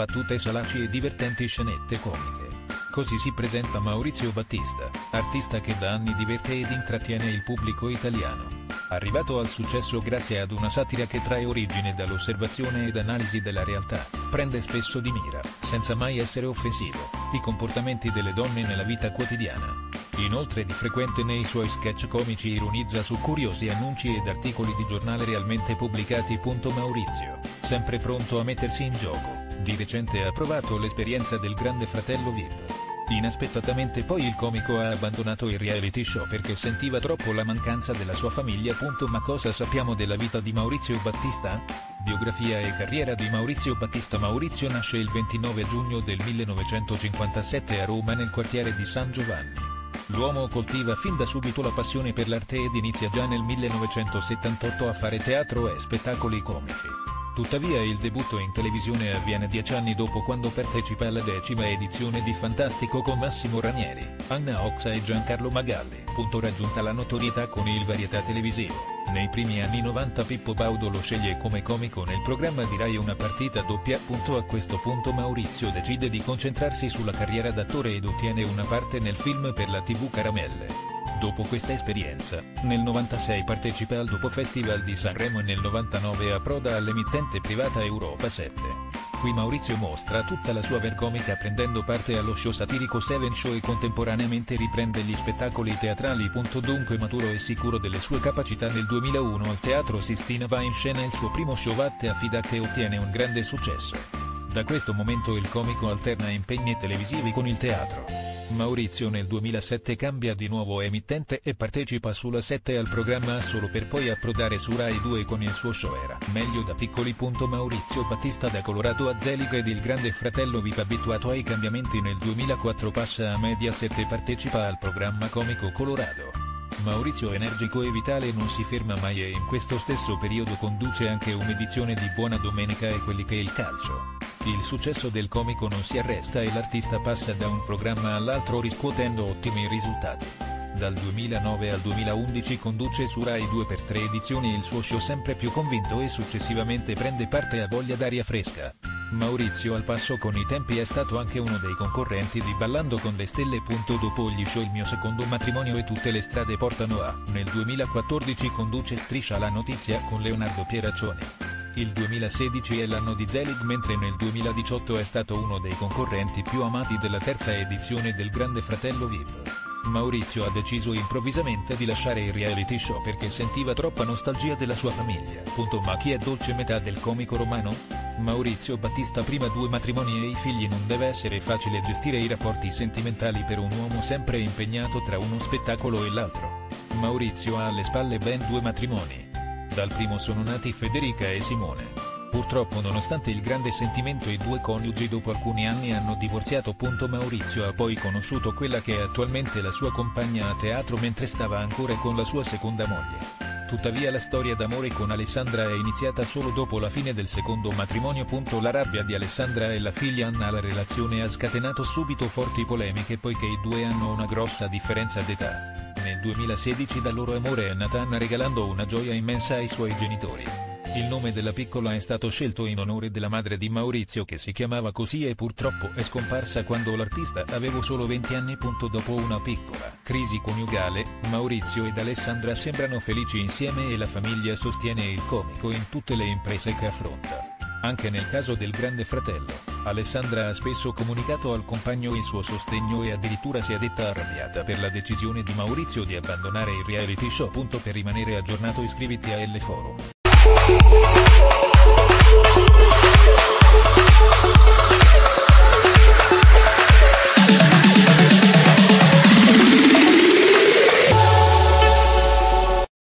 battute salaci e divertenti scenette comiche. Così si presenta Maurizio Battista, artista che da anni diverte ed intrattiene il pubblico italiano. Arrivato al successo grazie ad una satira che trae origine dall'osservazione ed analisi della realtà, prende spesso di mira, senza mai essere offensivo, i comportamenti delle donne nella vita quotidiana. Inoltre di frequente nei suoi sketch comici ironizza su curiosi annunci ed articoli di giornale realmente pubblicati. Maurizio, sempre pronto a mettersi in gioco, di recente ha provato l'esperienza del grande fratello VIP. Inaspettatamente poi il comico ha abbandonato il reality show perché sentiva troppo la mancanza della sua famiglia. Ma cosa sappiamo della vita di Maurizio Battista? Biografia e carriera di Maurizio Battista Maurizio nasce il 29 giugno del 1957 a Roma nel quartiere di San Giovanni. L'uomo coltiva fin da subito la passione per l'arte ed inizia già nel 1978 a fare teatro e spettacoli comici. Tuttavia il debutto in televisione avviene dieci anni dopo quando partecipa alla decima edizione di Fantastico con Massimo Ranieri, Anna Oxa e Giancarlo Magalli. Punto raggiunta la notorietà con il varietà televisivo. Nei primi anni 90 Pippo Baudo lo sceglie come comico nel programma di Rai una partita doppia. A questo punto Maurizio decide di concentrarsi sulla carriera d'attore ed ottiene una parte nel film per la TV Caramelle. Dopo questa esperienza, nel 96 partecipa al Dopo Festival di Sanremo e nel 99 approda all'emittente privata Europa 7. Qui Maurizio mostra tutta la sua vercomica prendendo parte allo show satirico Seven Show e contemporaneamente riprende gli spettacoli teatrali. Dunque maturo e sicuro delle sue capacità nel 2001 al Teatro Sistina va in scena il suo primo show Vatte a Fida che ottiene un grande successo. Da questo momento il comico alterna impegni televisivi con il teatro. Maurizio nel 2007 cambia di nuovo emittente e partecipa sulla 7 al programma solo per poi approdare su Rai 2 con il suo show Era meglio da piccoli. Maurizio Battista da Colorado a Zelig ed il grande fratello VIP abituato ai cambiamenti nel 2004 passa a Mediaset e partecipa al programma comico Colorado. Maurizio energico e vitale non si ferma mai e in questo stesso periodo conduce anche un'edizione di Buona Domenica e quelli che il calcio. Il successo del comico non si arresta e l'artista passa da un programma all'altro riscuotendo ottimi risultati. Dal 2009 al 2011 conduce su Rai 2 per tre edizioni il suo show sempre più convinto e successivamente prende parte a Voglia d'aria fresca. Maurizio al passo con i tempi è stato anche uno dei concorrenti di Ballando con le stelle. Dopo gli show Il mio secondo matrimonio e tutte le strade portano a, nel 2014 conduce Striscia la notizia con Leonardo Pieraccioni. Il 2016 è l'anno di Zelig mentre nel 2018 è stato uno dei concorrenti più amati della terza edizione del Grande Fratello VIP. Maurizio ha deciso improvvisamente di lasciare il reality show perché sentiva troppa nostalgia della sua famiglia. Punto ma chi è dolce metà del comico romano? Maurizio Battista prima due matrimoni e i figli non deve essere facile gestire i rapporti sentimentali per un uomo sempre impegnato tra uno spettacolo e l'altro. Maurizio ha alle spalle ben due matrimoni. Dal primo sono nati Federica e Simone. Purtroppo nonostante il grande sentimento i due coniugi dopo alcuni anni hanno divorziato. Maurizio ha poi conosciuto quella che è attualmente la sua compagna a teatro mentre stava ancora con la sua seconda moglie. Tuttavia la storia d'amore con Alessandra è iniziata solo dopo la fine del secondo matrimonio. La rabbia di Alessandra e la figlia Anna la relazione ha scatenato subito forti polemiche poiché i due hanno una grossa differenza d'età. Nel 2016 dal loro amore è nata Anna regalando una gioia immensa ai suoi genitori. Il nome della piccola è stato scelto in onore della madre di Maurizio che si chiamava così e purtroppo è scomparsa quando l'artista aveva solo 20 anni. Dopo una piccola crisi coniugale, Maurizio ed Alessandra sembrano felici insieme e la famiglia sostiene il comico in tutte le imprese che affronta. Anche nel caso del grande fratello, Alessandra ha spesso comunicato al compagno il suo sostegno e addirittura si è detta arrabbiata per la decisione di Maurizio di abbandonare il reality show. Per rimanere aggiornato iscriviti a L Forum.